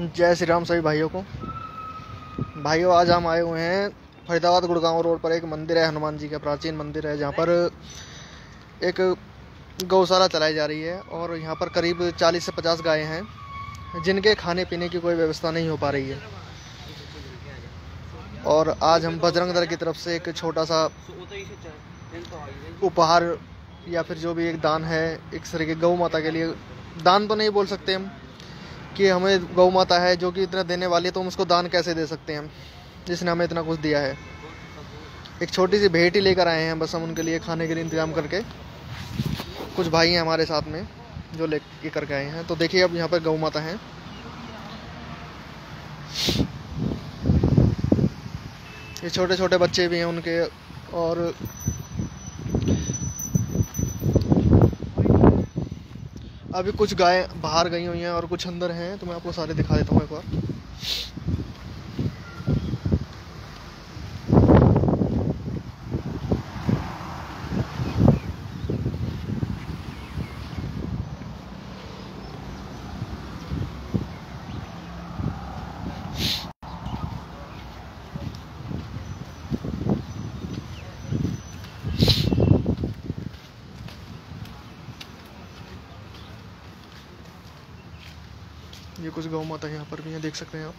जय श्री राम सभी भाइयों को। भाइयों, आज हम आए हुए हैं फरीदाबाद गुड़गांव रोड पर एक मंदिर है, हनुमान जी का प्राचीन मंदिर है, जहाँ पर एक गौशाला चलाई जा रही है और यहाँ पर करीब 40 से 50 गायें हैं, जिनके खाने पीने की कोई व्यवस्था नहीं हो पा रही है। और आज हम बजरंग दल की तरफ़ से एक छोटा सा उपहार या फिर जो भी एक दान है, एक तरह के गौ माता के लिए दान तो नहीं बोल सकते हम कि हमें गौ माता है, जो कि इतना देने वाली है तो हम उसको दान कैसे दे सकते हैं? जिसने हमें इतना कुछ दिया है। एक छोटी सी भेंट ही लेकर आए हैं, बस हम उनके लिए खाने के लिए इंतज़ाम करके। कुछ भाई हैं हमारे साथ में, जो ले करके आए हैं। तो देखिए अब यहाँ पर गौ माता हैं। ये छोटे छोटे बच्चे भी हैं उनके, और अभी कुछ गाय बाहर गई हुई हैं और कुछ अंदर हैं तो मैं आपको सारे दिखा देता हूँ एक बार। ये कुछ गौ माता यहाँ पर भी हैं, देख सकते हैं आप।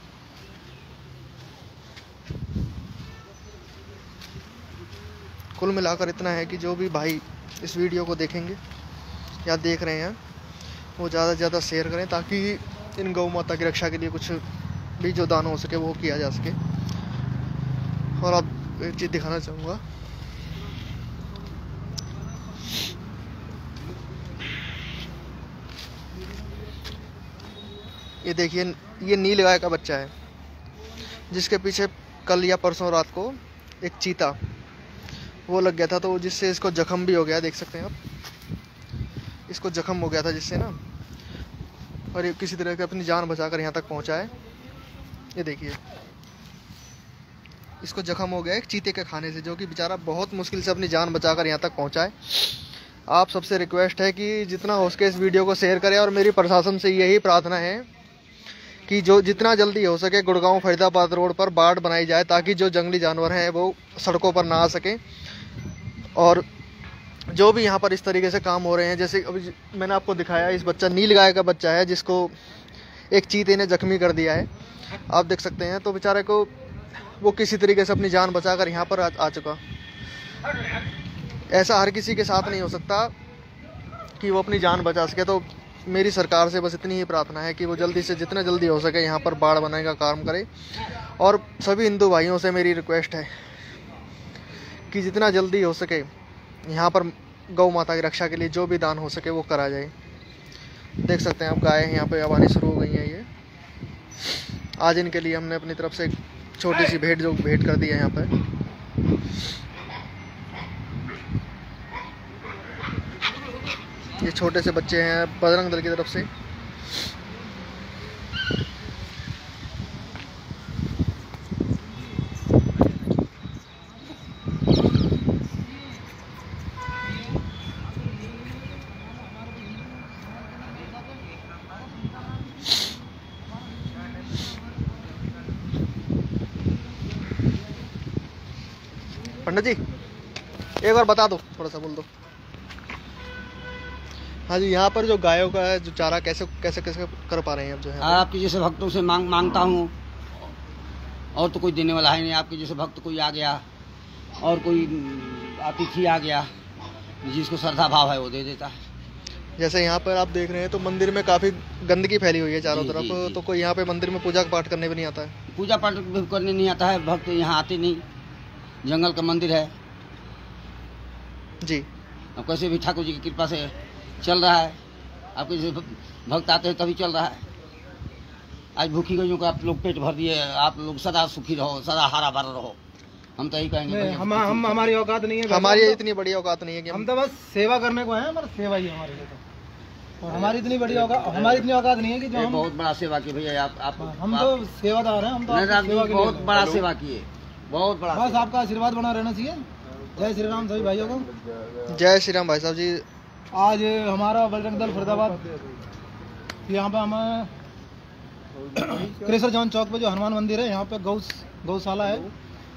कुल मिलाकर इतना है कि जो भी भाई इस वीडियो को देखेंगे या देख रहे हैं, वो ज़्यादा से ज़्यादा शेयर करें ताकि इन गौ माता की रक्षा के लिए कुछ भी जो दान हो सके वो किया जा सके। और आप एक चीज़ दिखाना चाहूँगा। ये देखिए, ये नील गाय का बच्चा है, जिसके पीछे कल या परसों रात को एक चीता, वो लग गया था तो जिससे इसको जख्म भी हो गया, देख सकते हैं आप। इसको जख्म हो गया था जिससे ना, और ये किसी तरह से अपनी जान बचाकर यहाँ तक पहुँचा है। ये देखिए, इसको जख्म हो गया एक चीते के खाने से, जो कि बेचारा बहुत मुश्किल से अपनी जान बचाकर यहाँ तक पहुँचा है। आप सबसे रिक्वेस्ट है कि जितना हो सके इस वीडियो को शेयर करें, और मेरी प्रशासन से यही प्रार्थना है कि जो जितना जल्दी हो सके गुड़गांव फरीदाबाद रोड पर बाढ़ बनाई जाए ताकि जो जंगली जानवर हैं वो सड़कों पर ना आ सकें। और जो भी यहाँ पर इस तरीके से काम हो रहे हैं जैसे अभी मैंने आपको दिखाया इस बच्चा नील गाय का बच्चा है जिसको एक चीते ने जख्मी कर दिया है। आप देख सकते हैं तो बेचारे को वो किसी तरीके से अपनी जान बचा कर यहाँ पर आ, आ चुका। ऐसा हर किसी के साथ नहीं हो सकता कि वो अपनी जान बचा सके तो मेरी सरकार से बस इतनी ही प्रार्थना है कि वो जल्दी से जितना जल्दी हो सके यहाँ पर बाढ़ बनाने का काम करे। और सभी हिंदू भाइयों से मेरी रिक्वेस्ट है कि जितना जल्दी हो सके यहाँ पर गौ माता की रक्षा के लिए जो भी दान हो सके वो करा जाए। देख सकते हैं आप गाय यहाँ पे अब आनी शुरू हो गई हैं ये। आज इनके लिए हमने अपनी तरफ़ से एक छोटी सी भेंट जो भेंट कर दी है यहाँ पर। ये छोटे से बच्चे हैं, बजरंग दल की तरफ़ से। पंडित जी, एक बार बता दो, थोड़ा सा बोल दो। हाँ जी यहाँ पर जो गायों का है जो चारा कैसे कैसे कैसे कर पा रहे हैं अब जो है? आपके जैसे भक्तों से मांग माँगता हूँ। और तो कोई देने वाला है नहीं आपके जैसे भक्त कोई आ गया और कोई अतिथि आ गया जिसको श्रद्धा भाव है वो दे देता है। जैसे यहाँ पर आप देख रहे हैं तो मंदिर में काफ़ी गंदगी फैली हुई है चारों तरफ़ जी, जी। तो कोई यहाँ पे मंदिर में पूजा पाठ करने भी नहीं आता है? पूजा पाठ करने नहीं आता है भक्त यहाँ आते नहीं। जंगल का मंदिर है। जी। अब कैसे भी ठाकुर जी की कृपा से चल रहा है। आपके जैसे भक्त आते हैं तभी चल रहा है। आज भूखी गईयों को आप लोग पेट भर दिए आप लोग सदा सुखी रहो सदा हरा भरा रहो। हम तो यही कहेंगे हम हम हमारी औकात नहीं है हमारी इतनी बड़ी औकात नहीं है कि तो, हम तो बस सेवा करने को हैं हमारी सेवा ही हमारे लिए तो। और हमारी इतनी बड़ी औकात हमारी इतनी औकात नहीं है कि जो हम बहुत बड़ा सेवा की भैया आप आप हम तो सेवादार हैं हम तो बहुत बड़ा सेवा किए बहुत बड़ा बस आपका आशीर्वाद बना रहना चाहिए। जय श्री राम सभी भाइयों को। जय श्री राम भाई साहब जी। आज हमारा बजरंग दल फरीदाबाद यहाँ पे हमें क्रेसर जॉन चौक पे जो हनुमान मंदिर है यहाँ पे गौ गौशाला है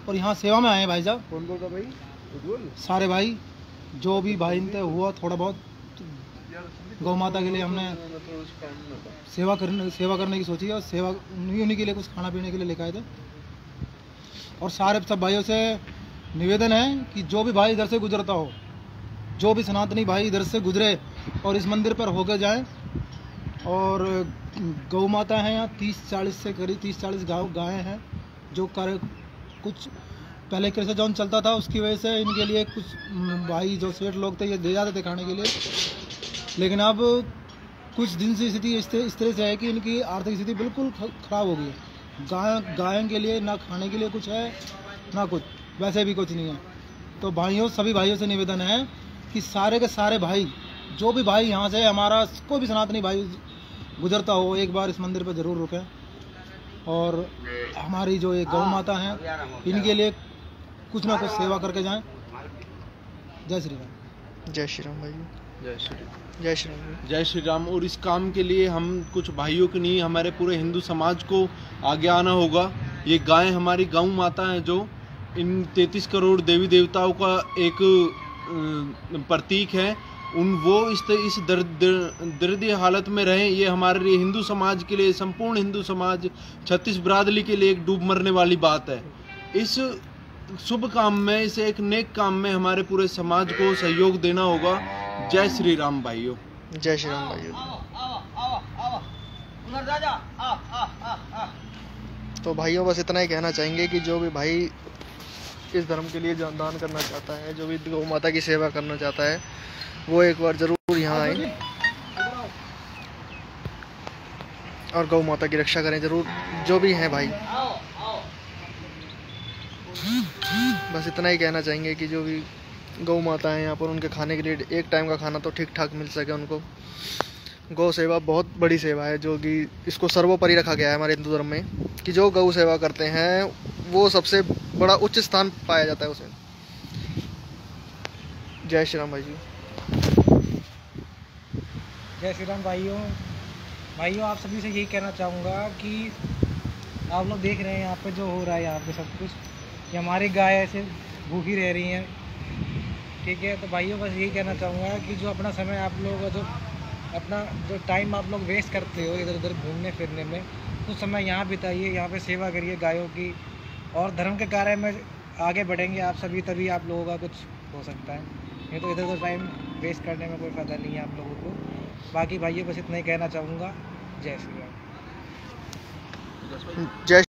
और यहाँ सेवा में आए हैं भाई साहब। कौन बोल रहा भाई? सारे भाई जो भी भाई इनसे हुआ थोड़ा बहुत गौ माता के लिए हमने सेवा करने सेवा करने की सोची है और सेवा उन्हीं उन्हीं के लिए कुछ खाना पीने के लिए लेकर आए थे। और सारे सब भाइयों से निवेदन है कि जो भी भाई इधर से गुजरता हो जो भी सनातनी भाई इधर से गुजरे और इस मंदिर पर होकर जाए और गौ माता हैं यहाँ, तीस चालीस से करीब तीस चालीस गाँव, गायें हैं, जो कर कुछ पहले कृषि जौन चलता था, उसकी वजह से इनके लिए कुछ भाई जो सेठ लोग थे, ये दे जाते थे खाने के लिए। लेकिन अब कुछ दिन से स्थिति इस तरह से है कि इनकी आर्थिक स्थिति बिल्कुल खराब हो गई है। गाय, गायों के लिए ना खाने के लिए कुछ है, ना कुछ, वैसे भी कुछ नहीं है। तो भाइयों, सभी भाइयों से निवेदन है कि सारे के सारे भाई जो भी भाई यहाँ से हमारा कोई भी सनातनी भाई गुजरता हो एक बार इस मंदिर पर ज़रूर रुकें। और हमारी जो ये गौ माता हैं इनके लिए कुछ ना कुछ सेवा करके जाएँ। जय श्री राम। जय श्री राम भाई जय श्री जय श्री राम। जय श्री राम। और इस काम के लिए हम कुछ भाइयों के नहीं हमारे पूरे हिंदू समाज को आगे आना होगा। ये गाय हमारी गौ माता है जो इन 33 करोड़ देवी देवताओं का एक प्रतीक है, उन वो इस इस दर्द दर्द हालत में रहें, ये हमारे लिए हिंदू समाज के लिए, संपूर्ण हिंदू समाज छत्तीस बरादरी के लिए एक डूब मरने वाली बात है। इस शुभ काम में, इस एक नेक काम में हमारे पूरे समाज को सहयोग देना होगा। जय श्री राम भाइयों। जय श्री राम आ तो भाइयों, बस इतना ही कहना चाहेंगे कि जो भी भाई इस धर्म के लिए दान करना चाहता है, जो भी गौ माता की सेवा करना चाहता है, वो एक बार ज़रूर यहाँ आए। और गौ माता की रक्षा करें ज़रूर, जो भी हैं भाई। बस इतना ही कहना चाहेंगे कि जो भी गौ माता है यहाँ पर, उनके खाने के लिए एक टाइम का खाना तो ठीक ठाक मिल सके उनको। गौ सेवा बहुत बड़ी सेवा है, जो कि इसको सर्वोपरि रखा गया है हमारे हिंदू धर्म में, कि जो गौ सेवा करते हैं वो सबसे बड़ा उच्च स्थान पाया जाता है उसमें जय श्री राम भाई जी। जय श्री राम भाइयों। भाइयों, आप सभी से यही कहना चाहूँगा कि आप लोग देख रहे हैं यहाँ पे जो हो रहा है यहाँ पे सब कुछ, कि हमारी गाय ऐसे भूखी रह रही हैं। ठीक है तो भाइयों, बस यही कहना चाहूँगा कि जो अपना समय आप लोग जो अपना जो टाइम आप लोग वेस्ट करते हो इधर उधर घूमने फिरने में कुछ समय यहाँ बिताइए, यहाँ पे सेवा करिए गायों की। और धर्म के कार्य में आगे बढ़ेंगे आप सभी, तभी आप लोगों का कुछ हो सकता है। नहीं तो इधर उधर टाइम वेस्ट करने में कोई फ़ायदा नहीं है आप लोगों को। बाकी भाइयों बस इतना ही कहना चाहूँगा। जय श्री राम। जय